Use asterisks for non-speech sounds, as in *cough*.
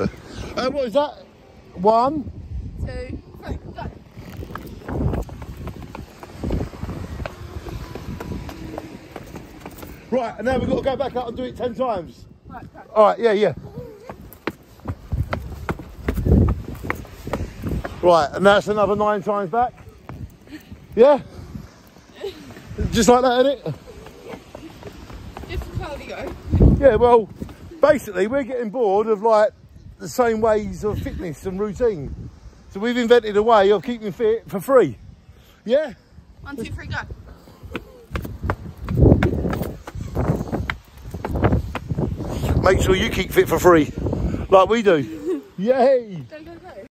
Uh, what is that? One. Two, go. Right, and now we've got to go back up and do it ten times. Right, go. All right, yeah, yeah. Right, and that's another nine times back. Yeah? Just like that, innit? Just a cardio. Yeah, well, basically, we're getting bored of like the same ways of fitness and routine. So we've invented a way of keeping fit for free. Yeah? One, two, three, go. Make sure you keep fit for free, like we do. *laughs* Yay! Go, go,